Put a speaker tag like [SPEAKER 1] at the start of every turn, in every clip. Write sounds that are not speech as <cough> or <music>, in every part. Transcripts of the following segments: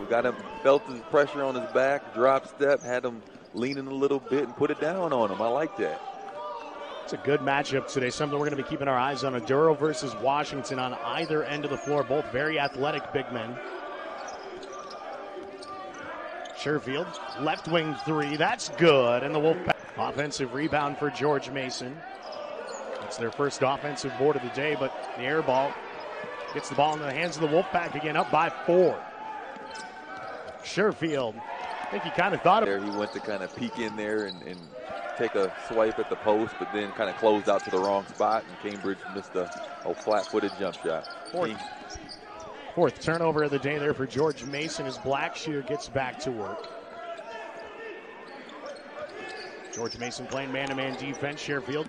[SPEAKER 1] We got him, felt the pressure on his back, drop step, had him leaning a little bit and put it down on him. I like that.
[SPEAKER 2] It's a good matchup today. Something we're going to be keeping our eyes on. Oduro versus Washington on either end of the floor. Both very athletic big men. Sherfield, left wing three. That's good. And the Wolfpack. Offensive rebound for George Mason. It's their first offensive board of the day, but the air ball gets the ball in the hands of the Wolfpack again, up by four. Sherfield, I think he kind of thought of
[SPEAKER 1] There, he went to kind of peek in there and, and take a swipe at the post, but then kind of closed out to the wrong spot, and Cambridge missed a, a flat-footed jump shot.
[SPEAKER 2] Fourth. Fourth turnover of the day there for George Mason as Blackshear gets back to work. George Mason playing man-to-man defense. Sherfield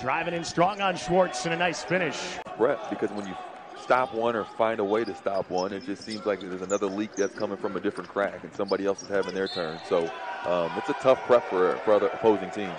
[SPEAKER 2] driving in strong on Schwartz and a nice finish.
[SPEAKER 1] threat because when you stop one or find a way to stop one, it just seems like there's another leak that's coming from a different crack, and somebody else is having their turn. So um, it's a tough prep for, for other opposing teams.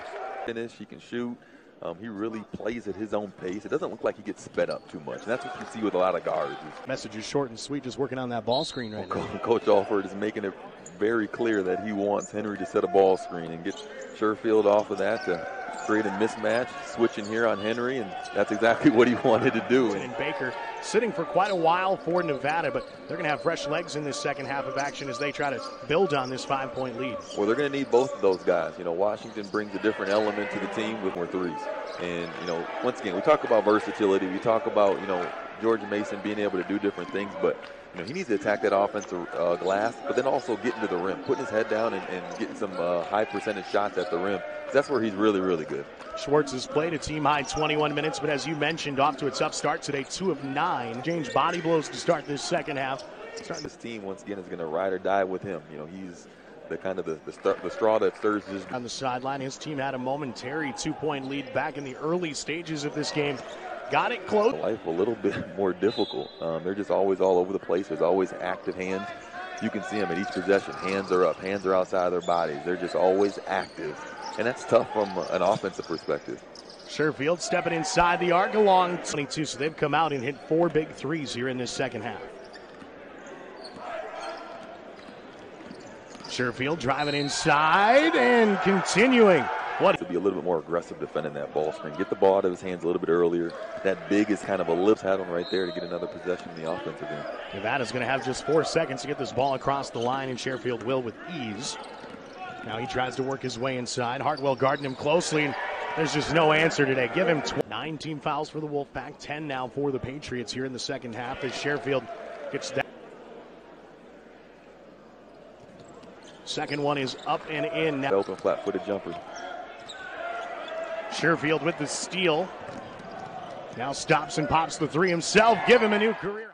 [SPEAKER 1] Finish, he can shoot. Um, he really plays at his own pace. It doesn't look like he gets sped up too much, and that's what you see with a lot of guards.
[SPEAKER 2] Message is short and sweet, just working on that ball screen right now. <laughs>
[SPEAKER 1] Coach Alford is making it very clear that he wants Henry to set a ball screen and get Sherfield off of that to create a mismatch, switching here on Henry, and that's exactly <laughs> what he wanted to do.
[SPEAKER 2] And Baker sitting for quite a while for Nevada, but they're going to have fresh legs in this second half of action as they try to build on this five point lead.
[SPEAKER 1] Well, they're going to need both of those guys. You know, Washington brings a different element to the team with more threes. And, you know, once again, we talk about versatility. We talk about, you know, George Mason being able to do different things, but, you know, he needs to attack that offensive uh, glass, but then also getting to the rim, putting his head down and, and getting some uh, high percentage shots at the rim. That's where he's really, really good.
[SPEAKER 2] Schwartz has played a team high 21 minutes, but as you mentioned, off to a tough start today, two of nine. James body blows to start this second half. Starting
[SPEAKER 1] This team, once again, is going to ride or die with him. You know, he's the kind of the, the, the straw that stirs his
[SPEAKER 2] on the sideline, his team had a momentary two-point lead back in the early stages of this game. Got it close.
[SPEAKER 1] life a little bit <laughs> more difficult. Um, they're just always all over the place. There's always active hands. You can see them at each possession. Hands are up. Hands are outside of their bodies. They're just always active, and that's tough from an offensive perspective.
[SPEAKER 2] Sherfield stepping inside the arc along 22, so they've come out and hit four big threes here in this second half. Sherfield driving inside and continuing. What
[SPEAKER 1] To be a little bit more aggressive defending that ball screen. Get the ball out of his hands a little bit earlier. That big is kind of a lift had him right there to get another possession in the offensive end.
[SPEAKER 2] Nevada's going to have just four seconds to get this ball across the line, and Sherfield will with ease. Now he tries to work his way inside. Hartwell guarding him closely, and there's just no answer today. Give him tw- nine team fouls for the Wolfpack, 10 now for the Patriots here in the second half as Sherfield gets down. Second one is up and in now.
[SPEAKER 1] Open flat-footed jumper.
[SPEAKER 2] Sherfield with the steal. Now stops and pops the three himself. Give him a new career.